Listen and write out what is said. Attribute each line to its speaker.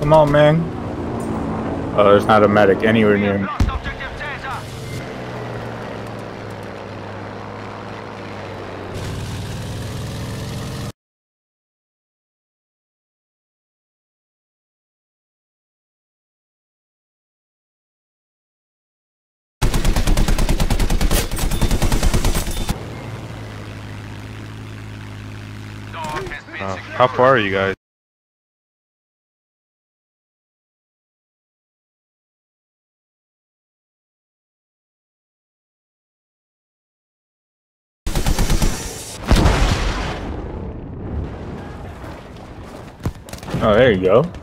Speaker 1: Come on, man. Oh, there's not a medic anywhere near me.
Speaker 2: Lost objective Caesar. Dog has been
Speaker 3: Uh, how far are you guys?
Speaker 1: Oh, there you go.